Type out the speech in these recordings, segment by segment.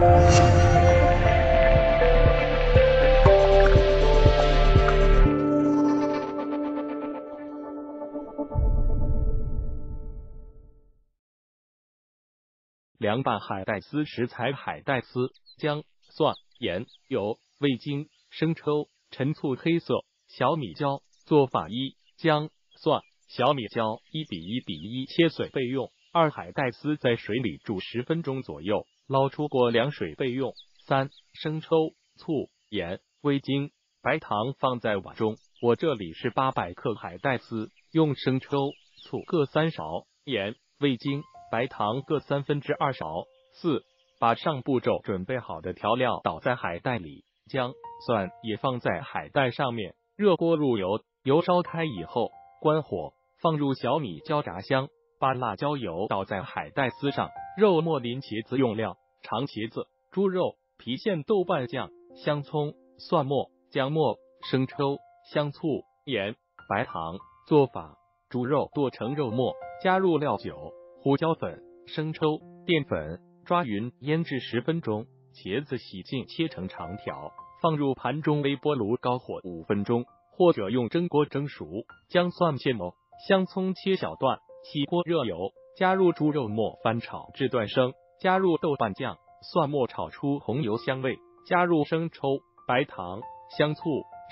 凉拌海带丝食材：海带丝、姜、蒜、盐、油、味精、生抽、陈醋、黑色小米椒。做法一：姜、蒜、小米椒一比一比一切碎备用。二、海带丝在水里煮十分钟左右，捞出过凉水备用。三、生抽、醋、盐、味精、白糖放在碗中。我这里是八百克海带丝，用生抽、醋各三勺，盐、味精。白糖各三分之二勺。四，把上步骤准备好的调料倒在海带里，姜、蒜也放在海带上面。热锅入油，油烧开以后，关火，放入小米椒炸香。把辣椒油倒在海带丝上，肉末淋茄子用料：长茄子、猪肉、郫县豆瓣酱、香葱、蒜末、姜末、生抽、香醋、盐、白糖。做法：猪肉剁成肉末，加入料酒。胡椒粉、生抽、淀粉抓匀，腌制十分钟。茄子洗净，切成长条，放入盘中微波炉高火五分钟，或者用蒸锅蒸熟。姜蒜切末，香葱切小段。起锅热油，加入猪肉末翻炒至断生，加入豆瓣酱、蒜末炒出红油香味，加入生抽、白糖、香醋，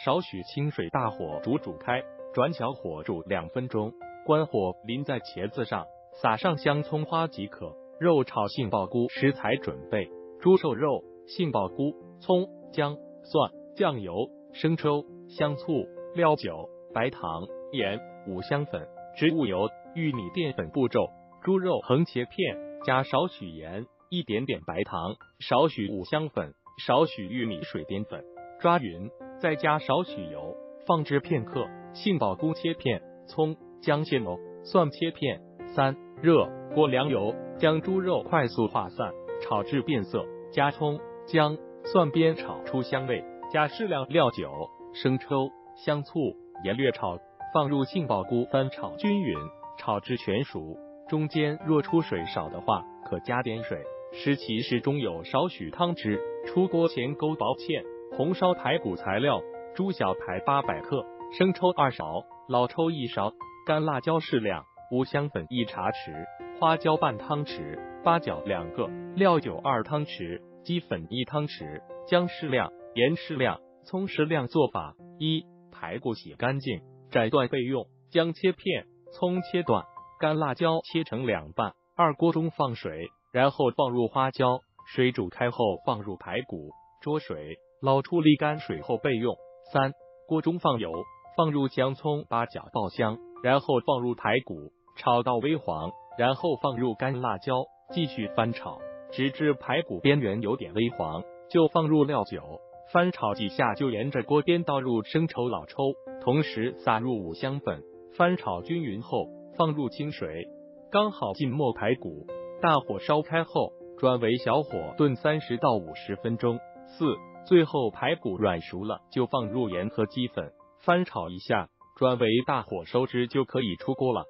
少许清水，大火煮煮开，转小火煮两分钟，关火，淋在茄子上。撒上香葱花即可。肉炒杏鲍菇食材准备：猪瘦肉、杏鲍菇、葱、姜、蒜、酱油、生抽、香醋、料酒、白糖、盐、五香粉、植物油、玉米淀粉。步骤：猪肉横切片，加少许盐，一点点白糖，少许五香粉，少许玉米水淀粉，抓匀，再加少许油，放置片刻。杏鲍菇切片，葱、姜切末，蒜切片。三热锅凉油，将猪肉快速化散，炒至变色，加葱、姜、蒜煸炒出香味，加适量料酒、生抽、香醋、盐略炒，放入杏鲍菇翻炒均匀，炒至全熟。中间若出水少的话，可加点水，使其适中有少许汤汁。出锅前勾薄芡。红烧排骨材料：猪小排八百克，生抽二勺，老抽一勺，干辣椒适量。五香粉一茶匙，花椒半汤匙，八角两个，料酒二汤匙，鸡粉一汤匙，姜适量，盐适量，葱适量。做法一：排骨洗干净，斩断备用。姜切片，葱切段，干辣椒切成两半。二锅中放水，然后放入花椒，水煮开后放入排骨，焯水，捞出沥干水后备用。三锅中放油，放入姜葱八角爆香，然后放入排骨。炒到微黄，然后放入干辣椒，继续翻炒，直至排骨边缘有点微黄，就放入料酒，翻炒几下就沿着锅边倒入生抽、老抽，同时撒入五香粉，翻炒均匀后放入清水，刚好浸没排骨。大火烧开后，转为小火炖三十到五十分钟。四，最后排骨软熟了，就放入盐和鸡粉，翻炒一下，转为大火收汁就可以出锅了。